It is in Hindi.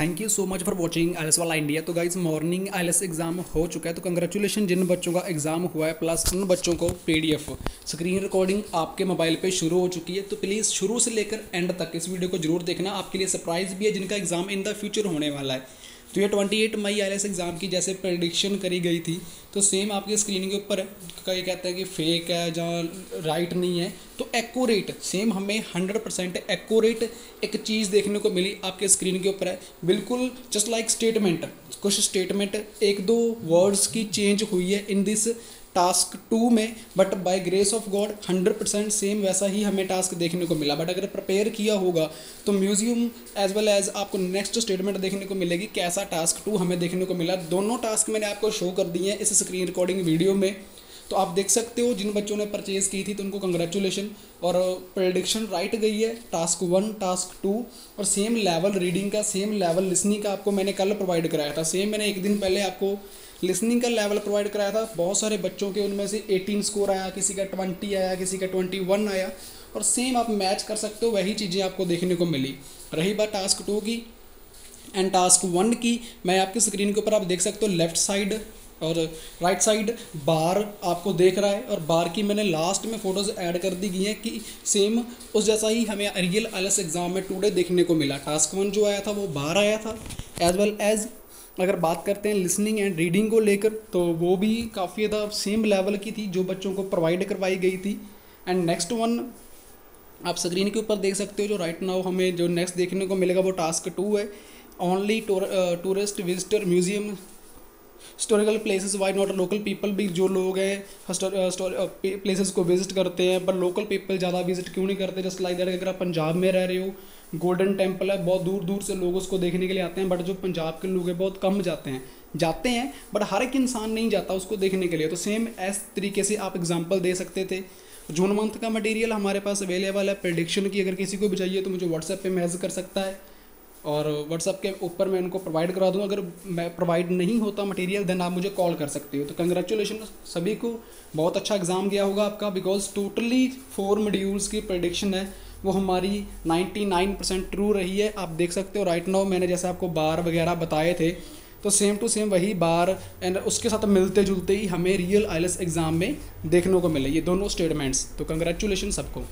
Thank you so much for watching L वाला इंडिया तो गाइज़ मॉर्निंग एल एग्ज़ाम हो चुका है तो कंग्रेचुलेशन जिन बच्चों का एग्ज़ाम हुआ है प्लस उन बच्चों को पीडीएफ स्क्रीन रिकॉर्डिंग आपके मोबाइल पे शुरू हो चुकी है तो प्लीज़ शुरू से लेकर एंड तक इस वीडियो को ज़रूर देखना। आपके लिए सरप्राइज़ भी है जिनका एग्ज़ाम इन द फ्यूचर होने वाला है। तो ये ट्वेंटी एट मई आई एग्ज़ाम की जैसे प्रडिक्शन करी गई थी तो सेम आपके स्क्रीन के ऊपर कई कहते हैं कि फेक है जहाँ राइट नहीं है तो एक्यूरेट सेम हमें हंड्रेड परसेंट एक्यूरेट एक चीज़ देखने को मिली आपके स्क्रीन के ऊपर है। बिल्कुल जस्ट लाइक स्टेटमेंट कुछ स्टेटमेंट एक दो वर्ड्स की चेंज हुई है इन दिस टास्क टू में but by grace of God hundred percent same वैसा ही हमें टास्क देखने को मिला। बट अगर प्रिपेयर किया होगा तो म्यूज़ियम एज वेल एज आपको नेक्स्ट स्टेटमेंट देखने को मिलेगी, कैसा टास्क टू हमें देखने को मिला। दोनों टास्क मैंने आपको शो कर दिए हैं इस स्क्रीन रिकॉर्डिंग वीडियो में। तो आप देख सकते हो, जिन बच्चों ने परचेज़ की थी तो उनको कंग्रेचुलेशन और प्रडिक्शन राइट गई है। टास्क वन टास्क टू और सेम लेवल रीडिंग का सेम लेवल लिसनिंग का आपको मैंने कल प्रोवाइड कराया था। सेम मैंने एक दिन पहले आपको लिसनिंग का लेवल प्रोवाइड कराया था। बहुत सारे बच्चों के उनमें से 18 स्कोर आया, किसी का 20 आया, किसी का 21 आया और सेम आप मैच कर सकते हो, वही चीज़ें आपको देखने को मिली। रही बात टास्क टू की एंड टास्क वन की, मैं आपकी स्क्रीन के ऊपर आप देख सकते हो लेफ़्ट साइड और राइट साइड बार आपको देख रहा है और बार की मैंने लास्ट में फ़ोटोज़ ऐड कर दी गई हैं कि सेम उस जैसा ही हमें रियल एल एग्ज़ाम में टुडे देखने को मिला। टास्क वन जो आया था वो बार आया था। एज वेल एज़ अगर बात करते हैं लिसनिंग एंड रीडिंग को लेकर तो वो भी काफ़ी ज़्यादा सेम लेवल की थी जो बच्चों को प्रोवाइड करवाई गई थी। एंड नेक्स्ट वन आप स्क्रीन के ऊपर देख सकते हो जो राइट नाउ हमें जो नेक्स्ट देखने को मिलेगा वो टास्क टू है। Only tourist visitor museum historical places why not local people भी जो लोग हैं प्लेसेस को विज़िट करते हैं, पर लोकल पीपल ज़्यादा विज़िट क्यों नहीं करते? जस्ट लाइक दैट अगर आप पंजाब में रह रहे हो गोल्डन टेंपल है, बहुत दूर दूर से लोग उसको देखने के लिए आते हैं बट जो पंजाब के लोग हैं, बहुत कम जाते हैं। जाते हैं बट हर एक इंसान नहीं जाता उसको देखने के लिए। तो सेम ऐस तरीके से आप एग्ज़ाम्पल दे सकते थे। जून मंथ का मटेरियल हमारे पास अवेलेबल है प्रडिक्शन की अगर किसी को भी चाहिए तो मुझे व्हाट्सएप पे मैसेज कर सकता है। और व्हाट्सअप के ऊपर मैं उनको प्रोवाइड करा दूँ। अगर मैं प्रोवाइड नहीं होता मटेरियल देन आप मुझे कॉल कर सकते हो। तो कंग्रेचुलेशन सभी को। बहुत अच्छा एग्ज़ाम गया होगा आपका बिकॉज़ टोटली फोर मॉड्यूल्स की प्रडिक्शन है। वो हमारी 99 परसेंट ट्रू रही है। आप देख सकते हो राइट नाउ मैंने जैसे आपको बार वगैरह बताए थे। तो सेम टू सेम वही बार एंड उसके साथ मिलते जुलते ही हमें रियल आइलस एग्ज़ाम में देखने को मिले। ये दोनों स्टेटमेंट्स तो कंग्रेचुलेशन सबको।